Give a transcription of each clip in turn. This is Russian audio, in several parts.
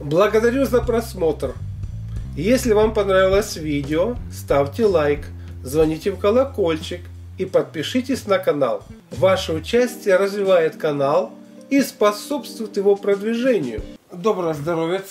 Благодарю за просмотр. Если вам понравилось видео, ставьте лайк, звоните в колокольчик и подпишитесь на канал. Ваше участие развивает канал и способствует его продвижению. Доброго здоровья,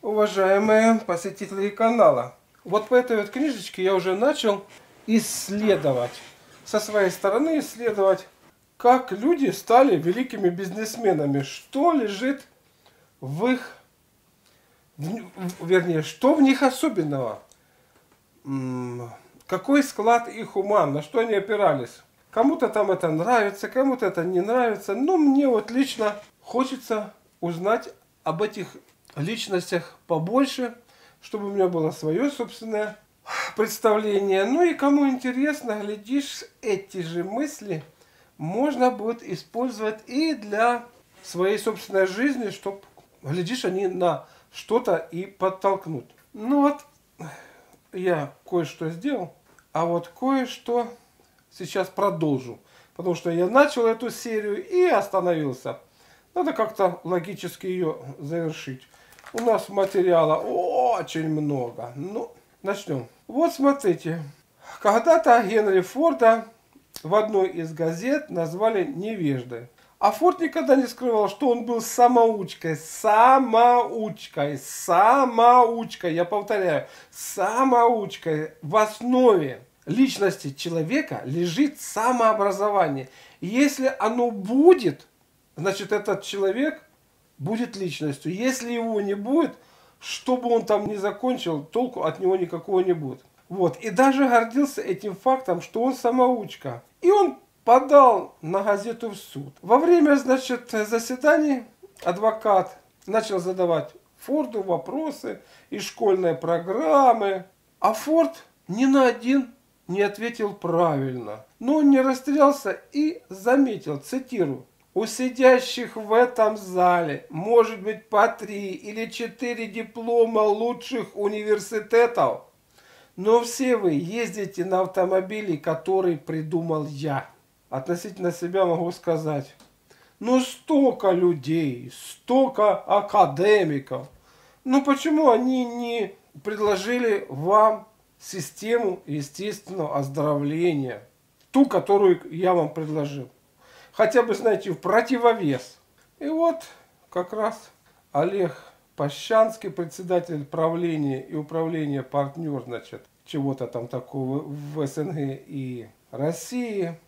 уважаемые посетители канала. Вот по этой вот книжечке я уже начал исследовать, со своей стороны исследовать, как люди стали великими бизнесменами, что лежит в их вернее, что в них особенного? Какой склад их ума, на что они опирались? Кому-то там это нравится, кому-то это не нравится. Но мне вот лично хочется узнать об этих личностях побольше, чтобы у меня было свое собственное представление. Ну и кому интересно, глядишь, эти же мысли можно будет использовать и для своей собственной жизни, чтобы, глядишь, они на что-то и подтолкнут. Ну вот, я кое-что сделал, а вот кое-что сейчас продолжу. Потому что я начал эту серию и остановился. Надо как-то логически ее завершить. У нас материала очень много. Ну, начнем. Вот смотрите. Когда-то Генри Форда в одной из газет назвали невеждой. А Форд никогда не скрывал, что он был самоучкой, самоучкой, самоучкой, я повторяю, самоучкой. В основе личности человека лежит самообразование. И если оно будет, значит этот человек будет личностью. Если его не будет, что бы он там ни закончил, толку от него никакого не будет. Вот. И даже гордился этим фактом, что он самоучка. И он подал на газету в суд. Во время, значит, заседаний адвокат начал задавать Форду вопросы из школьной программы, а Форд ни на один не ответил правильно. Но он не растерялся и заметил, цитирую, у сидящих в этом зале может быть по три или четыре диплома лучших университетов, но все вы ездите на автомобиле, который придумал я относительно себя могу сказать, ну столько людей, столько академиков, ну почему они не предложили вам систему естественного оздоровления, ту, которую я вам предложил? Хотя бы, знаете, в противовес. И вот как раз Олег Пощанский, председатель правления и управления партнер, значит, чего-то там такого в СНГ и России,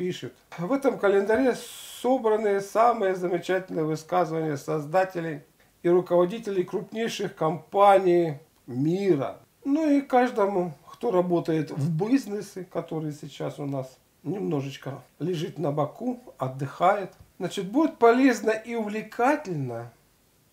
пишет. В этом календаре собраны самые замечательные высказывания создателей и руководителей крупнейших компаний мира. Ну и каждому, кто работает в бизнесе, который сейчас у нас немножечко лежит на боку, отдыхает. Значит, будет полезно и увлекательно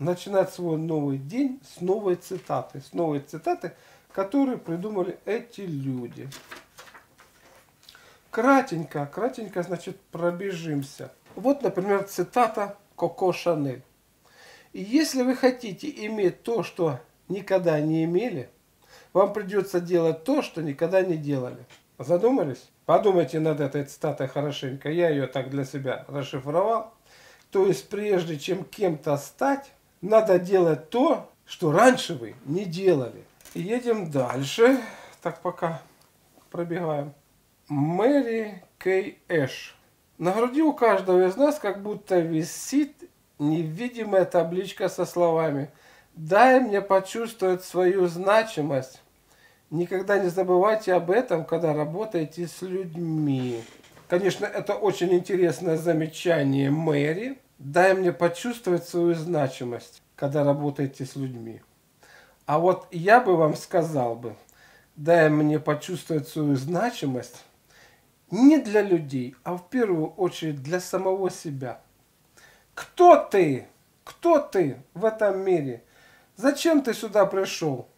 начинать свой новый день с новой цитаты. С новой цитаты, которую придумали эти люди. Кратенько, кратенько, значит, пробежимся. Вот, например, цитата Коко Шанель. если вы хотите иметь то, что никогда не имели, вам придется делать то, что никогда не делали. Задумались? Подумайте над этой цитатой хорошенько. Я ее так для себя расшифровал. То есть, прежде чем кем-то стать, надо делать то, что раньше вы не делали. Едем дальше. Так, пока пробегаем. Мэри Кей Эш. На груди у каждого из нас как будто висит невидимая табличка со словами «Дай мне почувствовать свою значимость». Никогда не забывайте об этом, когда работаете с людьми. Конечно, это очень интересное замечание Мэри. Дай мне почувствовать свою значимость, когда работаете с людьми. А вот я бы вам сказал бы, дай мне почувствовать свою значимость, не для людей, а в первую очередь для самого себя. Кто ты? Кто ты в этом мире? Зачем ты сюда пришел?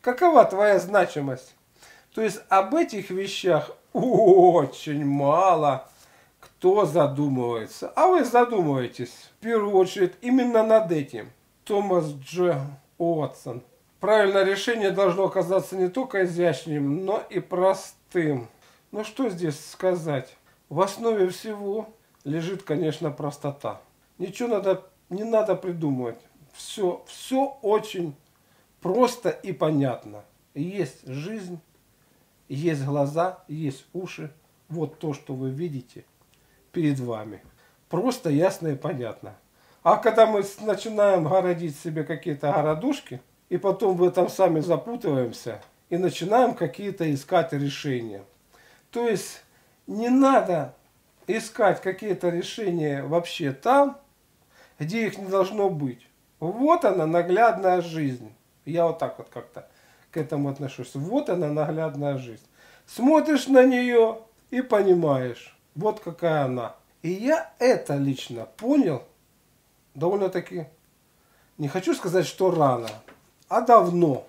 Какова твоя значимость? То есть об этих вещах очень мало кто задумывается. А вы задумываетесь в первую очередь именно над этим. Томас Дж. Уотсон. Правильное решение должно оказаться не только изящным, но и простым. Ну что здесь сказать? В основе всего лежит, конечно, простота. Ничего надо, не надо придумывать. все, все очень просто и понятно. Есть жизнь, есть глаза, есть уши. Вот то, что вы видите перед вами. Просто ясно и понятно. А когда мы начинаем городить себе какие-то городушки, и потом в этом сами запутываемся, и начинаем какие-то искать решения. То есть не надо искать какие-то решения вообще там, где их не должно быть. Вот она, наглядная жизнь. Я вот так вот как-то к этому отношусь. Вот она, наглядная жизнь. Смотришь на нее и понимаешь, вот какая она. И я это лично понял довольно-таки, не хочу сказать, что рано, а давно.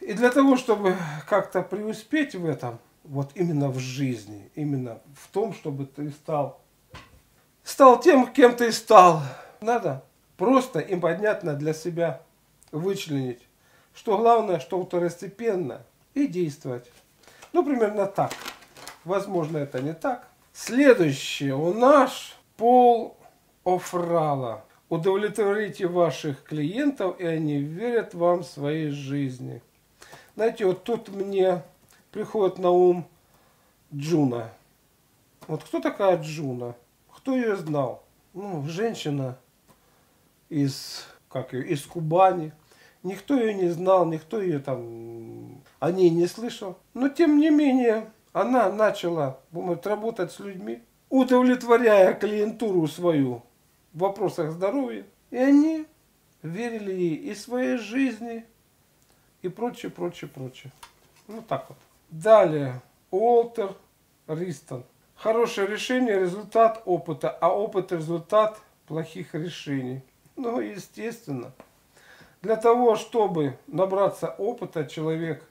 И для того, чтобы как-то преуспеть в этом, вот именно в жизни, именно в том, чтобы ты стал, стал тем, кем ты стал, надо просто и понятно для себя вычленить, что главное, что второстепенно, и действовать. Ну, примерно так. Возможно, это не так. Следующее у нас пол офрала. Удовлетворите ваших клиентов, и они верят вам в своей жизни. Знаете, вот тут мне приходит на ум Джуна. Вот кто такая Джуна? Кто ее знал? Ну, женщина из, как ее, из Кубани. Никто ее не знал, никто ее там о ней не слышал. Но тем не менее, она начала думать, работать с людьми, удовлетворяя клиентуру свою в вопросах здоровья. И они верили ей и своей жизни, и прочее, прочее, прочее. Ну так вот. Далее. Уолтер Ристон. Хорошее решение – результат опыта, а опыт – результат плохих решений. Ну, естественно. Для того, чтобы набраться опыта, человек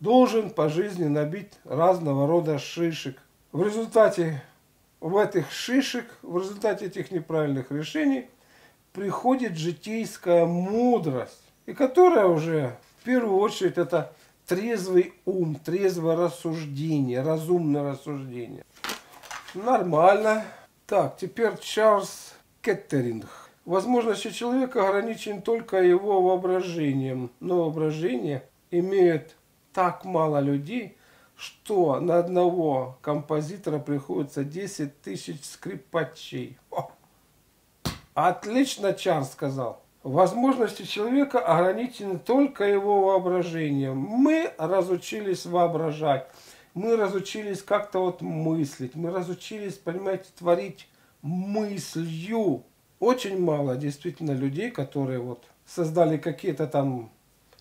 должен по жизни набить разного рода шишек. В результате в этих шишек, в результате этих неправильных решений приходит житейская мудрость, и которая уже в первую очередь это трезвый ум, трезвое рассуждение, разумное рассуждение. Нормально. Так, теперь Чарльз Кеттеринг. Возможности человека ограничен только его воображением, но воображение имеет так мало людей, что на одного композитора приходится 10 тысяч скрипачей. О! Отлично Чарльз сказал. Возможности человека ограничены только его воображением. Мы разучились воображать. Мы разучились как-то вот мыслить. Мы разучились, понимаете, творить мыслью. Очень мало действительно людей, которые вот создали какие-то там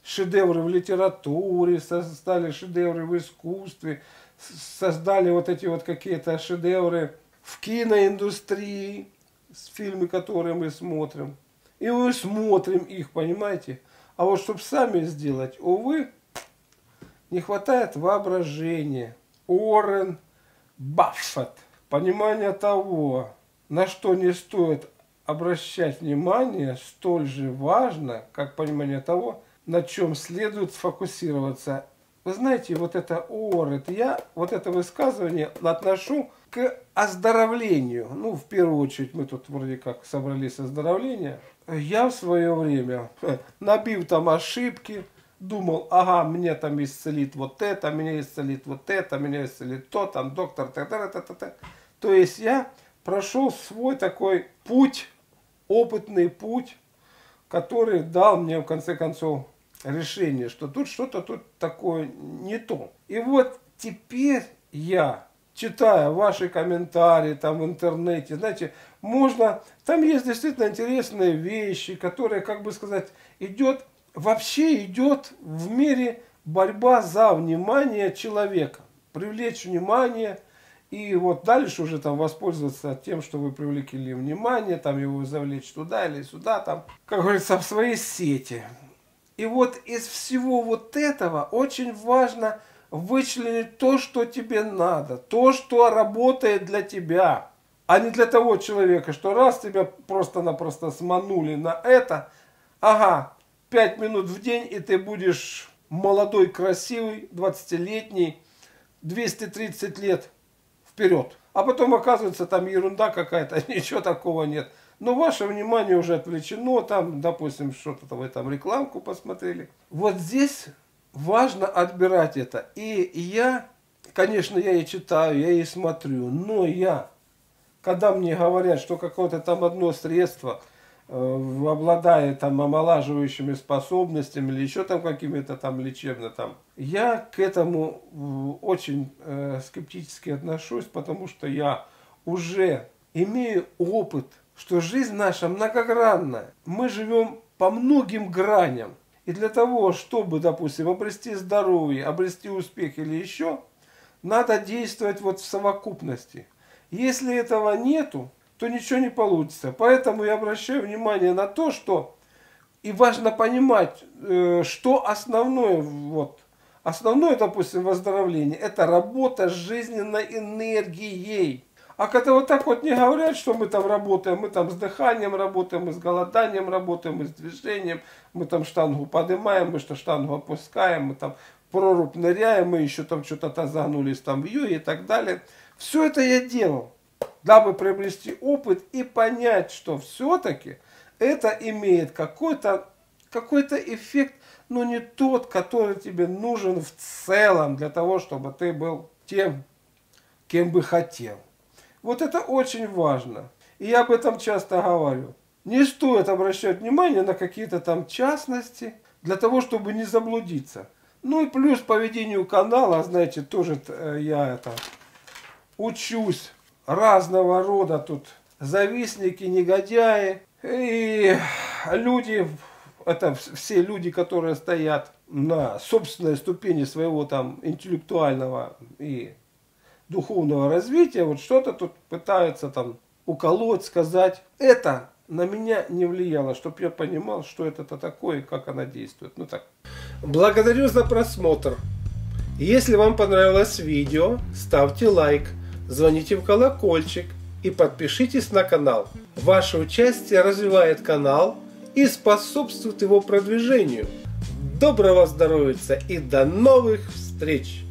шедевры в литературе, создали шедевры в искусстве, создали вот эти вот какие-то шедевры в киноиндустрии, фильмы, которые мы смотрим. И мы смотрим их, понимаете? А вот чтобы сами сделать, увы, не хватает воображения. Уоррен Баффет. Понимание того, на что не стоит обращать внимание, столь же важно, как понимание того, на чем следует сфокусироваться. Вы знаете, вот это Уоррен, я вот это высказывание отношу к оздоровлению. Ну, в первую очередь, мы тут вроде как собрались оздоровление. Я в свое время, набив там ошибки, думал, ага, мне там исцелит вот это, меня исцелит вот это, меня исцелит то, там доктор, та -та -та -та -та. То есть я прошел свой такой путь, опытный путь, который дал мне в конце концов решение, что тут что-то тут такое не то. И вот теперь я читая ваши комментарии там в интернете, знаете, можно, там есть действительно интересные вещи, которые, как бы сказать, идет, вообще идет в мире борьба за внимание человека, привлечь внимание, и вот дальше уже там воспользоваться тем, что вы привлекли внимание, там его завлечь туда или сюда, там, как говорится, в своей сети. И вот из всего вот этого очень важно – вычленить то, что тебе надо, то, что работает для тебя, а не для того человека, что раз тебя просто-напросто сманули на это, ага, 5 минут в день, и ты будешь молодой, красивый, 20-летний, 230 лет вперед. А потом оказывается там ерунда какая-то, ничего такого нет. но ваше внимание уже отвлечено, там, допустим, что-то вы там рекламку посмотрели. Вот здесь важно отбирать это. И я, конечно, я и читаю, я и смотрю, но я, когда мне говорят, что какое-то там одно средство э, обладает там омолаживающими способностями или еще там какими-то там лечебно там, я к этому э, очень э, скептически отношусь, потому что я уже имею опыт, что жизнь наша многогранная. Мы живем по многим граням. И для того, чтобы, допустим, обрести здоровье, обрести успех или еще, надо действовать вот в совокупности. Если этого нету, то ничего не получится. Поэтому я обращаю внимание на то, что и важно понимать, э, что основное, вот, основное, допустим, выздоровление, это работа с жизненной энергией. А когда вот так вот не говорят, что мы там работаем, мы там с дыханием работаем, мы с голоданием работаем, мы с движением, мы там штангу поднимаем, мы что штангу опускаем, мы там прорубь ныряем, мы еще там что-то загнулись там в ю и так далее. Все это я делал, дабы приобрести опыт и понять, что все-таки это имеет какой-то какой-то эффект, но не тот, который тебе нужен в целом для того, чтобы ты был тем, кем бы хотел. Вот это очень важно. И я об этом часто говорю. Не стоит обращать внимание на какие-то там частности, для того, чтобы не заблудиться. Ну и плюс по ведению канала, знаете, тоже э, я это учусь разного рода тут завистники, негодяи и люди, это все люди, которые стоят на собственной ступени своего там интеллектуального и духовного развития, вот что-то тут пытаются там уколоть, сказать. Это на меня не влияло, чтобы я понимал, что это-то такое и как она действует. Ну так. Благодарю за просмотр. Если вам понравилось видео, ставьте лайк, звоните в колокольчик и подпишитесь на канал. Ваше участие развивает канал и способствует его продвижению. Доброго здоровья и до новых встреч!